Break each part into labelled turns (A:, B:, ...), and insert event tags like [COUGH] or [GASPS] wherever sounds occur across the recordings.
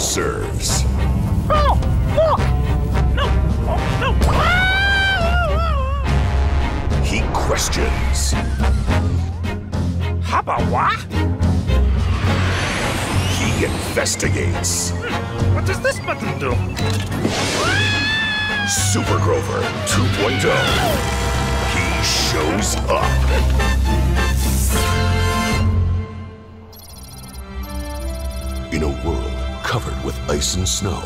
A: observes.
B: Oh, look! No, oh, no! Ah!
A: He questions.
B: How about what?
A: He investigates.
B: What does this button do?
A: Super Grover 2.0. He shows up. In a world covered with ice and snow,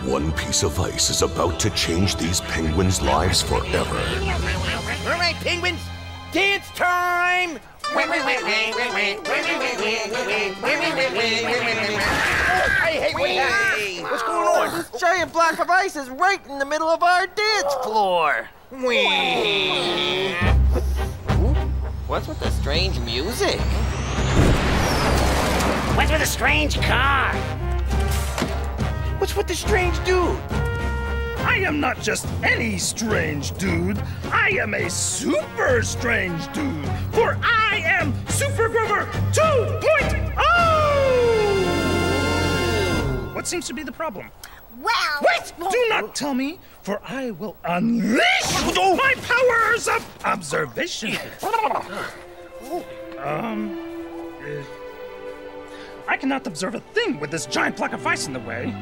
A: one piece of ice is about to change these penguins' lives forever.
C: All right, penguins, dance time! I hate what happened. What's going on?
D: This giant block of ice is right in the middle of our dance floor. What's with the strange music?
C: What's with the strange car? What's with the strange dude?
B: I am not just any strange dude. I am a super strange dude. For I am Super Grover 2.0! What seems to be the problem?
E: Well.
B: Wait! Do not tell me, for I will unleash my powers of observation. um. uh, I cannot observe a thing with this giant block of ice in the way.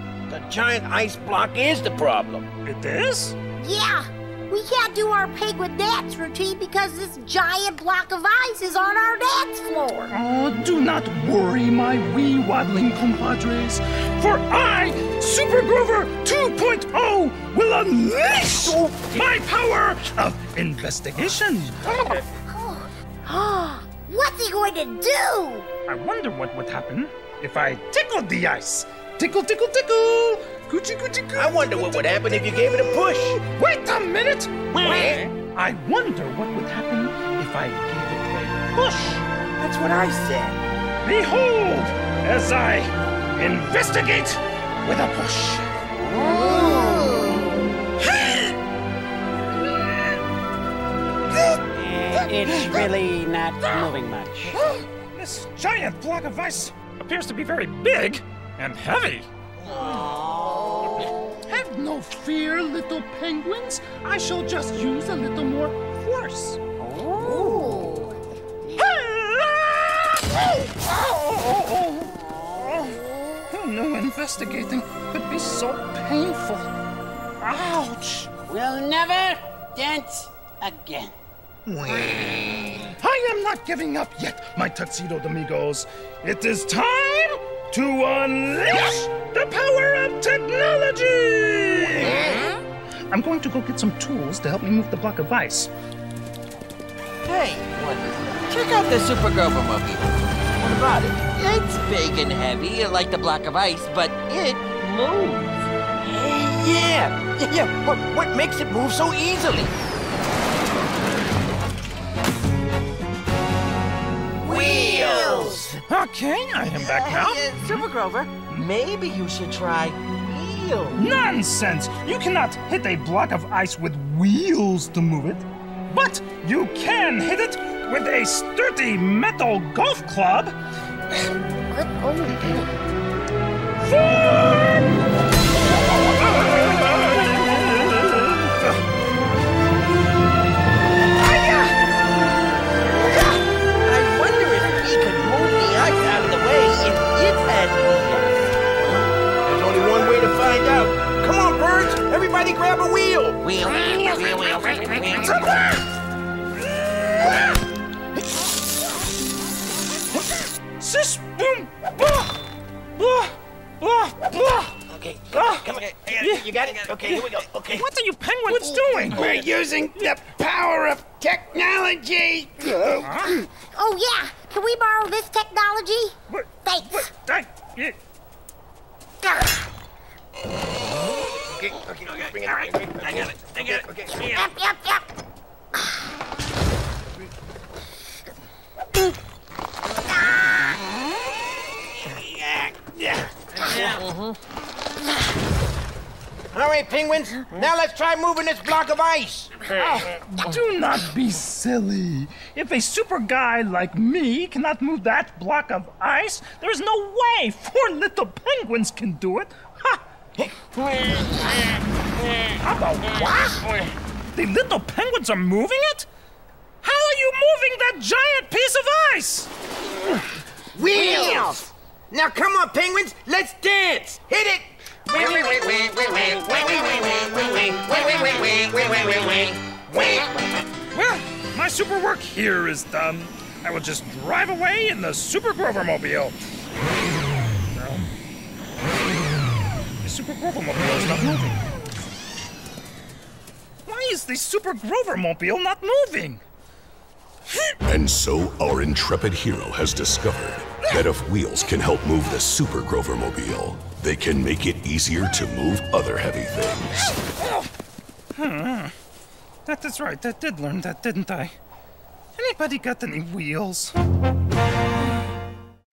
C: The giant ice block is the problem.
B: It is?
E: Yeah. We can't do our penguin dance routine because this giant block of ice is on our dance floor.
B: Oh, do not worry, my wee waddling compadres, for I, Super Grover 2.0, will unleash my power of investigation. [GASPS] [GASPS]
E: What's he going to do?
B: I wonder what would happen if I tickled the ice. Tickle, tickle, tickle. Coochie, coochie, coo.
C: I wonder what would happen if you gave it a push.
B: Wait a minute. Wait. I wonder what would happen if I gave it a push.
C: That's what I said.
B: Behold, as I investigate with a push.
F: It's really not moving much. [GASPS]
B: This giant block of ice appears to be very big and heavy. Have no fear, little penguins. I shall just use a little more force. Oh, no investigating could be so painful. Ouch!
F: We'll never dance again.
B: I am not giving up yet, my tuxedo amigos. It is time to unleash the power of technology! I'm going to go get some tools to help me move the block of ice.
D: Hey? Check out the Super Grover mobile. What about it? It's big and heavy, like the block of ice, but it moves.
C: Yeah, yeah, yeah. What, what makes it move so easily? Wheels!
B: Okay, I am back now.
D: Hey, uh, Super Grover, maybe you should try wheels.
B: Nonsense! You cannot hit a block of ice with wheels to move it. But you can hit it with a sturdy metal golf club.
D: I
B: Sis, boom.
C: Okay, come, on. You- got it? Okay, here we go. Okay.
B: What are you penguins doing?
C: We're using the power of technology.
E: Oh, yeah. Can we borrow this technology?
B: What?
E: Thanks.
B: What? I, yeah.
C: Okay, okay, okay. Bring it. All right. I got it. I got it. Okay.
E: Yep, yep, yep.
C: Yeah. Yeah. All right, penguins. Now let's try moving this block of ice. Oh.
B: Uh, do not be silly. If a super guy like me cannot move that block of ice, there is no way four little penguins can do it. How about what? The little penguins are moving it? How are you moving that giant piece of ice?
C: Wheels! Now come on, penguins. Let's dance. Hit it.
B: Well, my super work here is done. I will just drive away in the Super Grover Mobile. No. The Super Grover Mobile is not moving. Why is the Super Grover Mobile not moving?
A: And so our intrepid hero has discovered that if wheels can help move the Super Grover Mobile, they can make it easier to move other heavy things.
B: That is right. I did learn that, didn't I? Anybody got any wheels?